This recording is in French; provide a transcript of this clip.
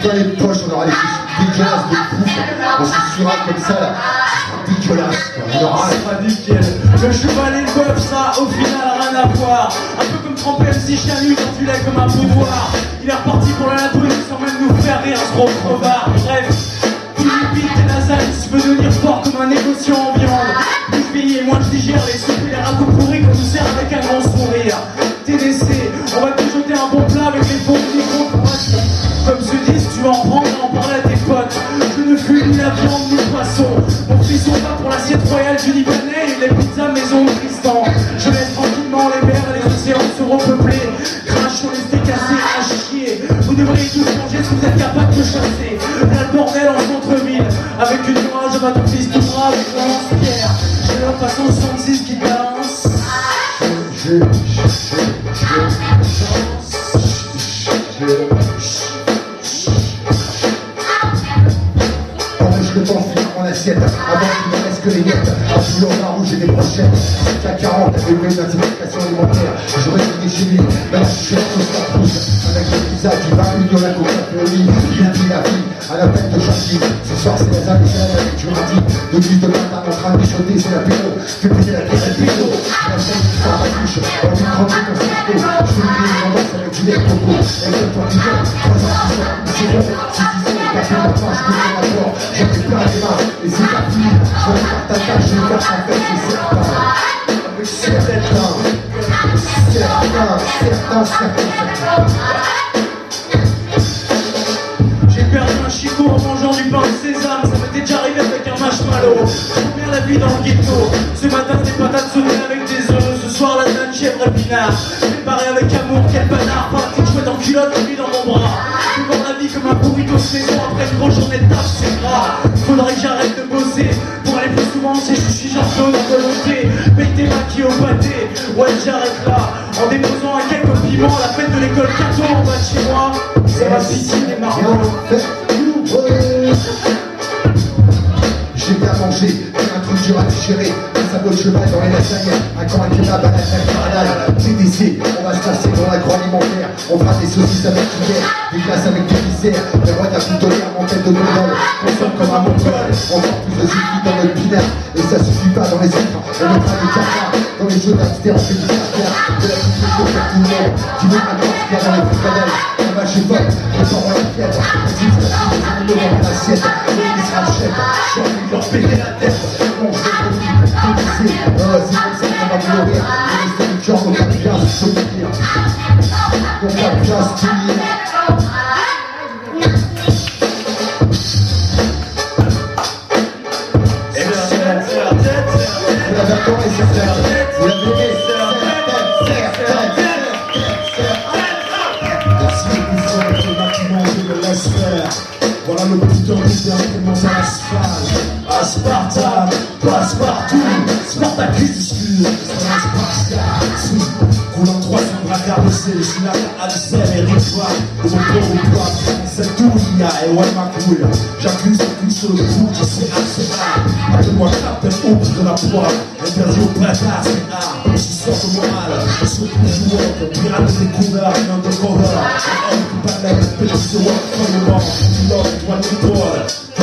plein les poches, on aura les couches dégueulasses de fou. On se suivra comme ça là. Dégueulasse. quoi. On aura pas nickel. Le cheval et le bœuf sera au final rien à voir. Un peu comme tremper MC Chanu dans du lait comme un pouvoir. Il est reparti pour la latouille sans même nous faire rire, ce gros crevard. Bref, pique et Nazaris veut devenir fort comme un négociant en viande. Plus payé, moins je digère les soupes et les pourris qu'on nous sert avec un grand sourire. TDC, l'assiette royale du Libanais et les pizzas maison de Tristan. Je laisse tranquillement les mers et les océans se repeupler. Crash sur les steaks cassés à. Vous devriez tous manger si vous êtes capable de chasser. Là, le bordel en centre-ville. Avec une rage, fils tout bras avec un lance-pierre. J'ai façon 66 qui Le temps finir mon assiette Avant qu'il ne reste que les miettes Un à rouge et des brochettes Jusqu'à 40 avec une J'aurais chez lui Mais là je suis fausse rouge Avec le visage du 20 millions la coca au lit Il a dit la vie à la tête de gentil Ce soir c'est les amis avec du lundi De nuit de matin en train de C'est la pédo Fais péter la tête du pédo La scène qui ma couche On c'est Je fais une danse avec du lait coco Et deux fois plus jeune Trois ans J'ai perdu un chicot en mangeant du pain de sésame, ça m'était déjà arrivé avec un marshmallow. Bien la vie dans le ghetto? Ce matin, des patates sautées avec des œufs. Ce soir, la dame chèvre et pinard. Préparé avec amour, quel panard. Pas une chouette en culotte, lui dans mon bras. Saison. Après une grosse journée de taf, c'est. Faudrait que j'arrête de bosser. Pour aller plus souvent, c'est je suis chaud de volonté. Tes maquis au pâté. Ouais, j'arrête là. En déposant un quelques piments, la fête de l'école carton en bas de chez moi. Ça va piscine et marrons. J'ai bien mangé, un truc dur à digérer Sabot de cheval dans les lasagnes Un à kebab à la carnale TDC, on va se passer dans l'agroalimentaire. On fera des saucisses avec du lait Des glaces avec du viscère Les rois d'aboutonnière en tête de gondole Consomme comme un mongol Encore plus de sucre dans notre pinard. Et ça suffit pas dans les sucres On mettra des carcas Dans les jeux d'Amster, on fait du caractère De la chose pour faire tout le monde Tu veux un corps qui dans les fricadelles On va chez Bob, on sort en la fièvre. Faut la fille, on le dans l'assiette On se rachète, j'ai envie de leur péter la tête on va bien se soutenir On va bien se tenir Excellent Vous l'avez adoré cette fête Vous l'avez aimé Merci beaucoup pour le bâtiment, je me laisse faire. Voilà le de qui. Coulant trois sur bras carbossés, je suis à Alcel et. De mon corps au poids, c'est tout, il y a, et ouais, ma couille. J'accuse le sur le bout, je. Appelle-moi de la poire. Interdit au c'est. Je sors le moral, je suis le joueur. Pirate découvert, un undercover. Un homme qui parlait